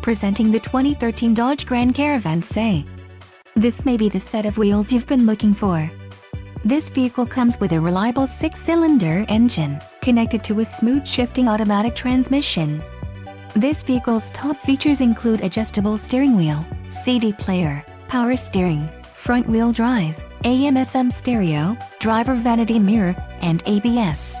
Presenting the 2013 Dodge Grand Caravan Say. This may be the set of wheels you've been looking for. This vehicle comes with a reliable six-cylinder engine, connected to a smooth shifting automatic transmission. This vehicle's top features include adjustable steering wheel, CD player, power steering, front-wheel drive, AM-FM stereo, driver vanity mirror, and ABS.